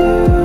you.